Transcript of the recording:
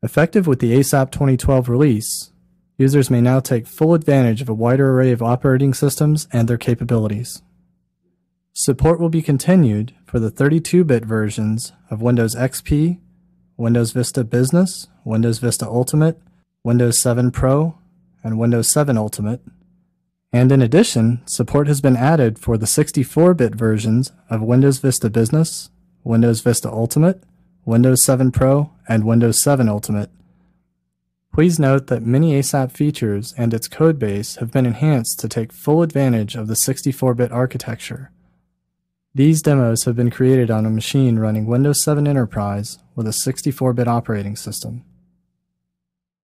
Effective with the ASAP 2012 release, users may now take full advantage of a wider array of operating systems and their capabilities. Support will be continued for the 32-bit versions of Windows XP, Windows Vista Business, Windows Vista Ultimate, Windows 7 Pro, and Windows 7 Ultimate. And in addition, support has been added for the 64-bit versions of Windows Vista Business, Windows Vista Ultimate, Windows 7 Pro, and Windows 7 Ultimate. Please note that many ASAP features and its codebase have been enhanced to take full advantage of the 64-bit architecture. These demos have been created on a machine running Windows 7 Enterprise with a 64-bit operating system.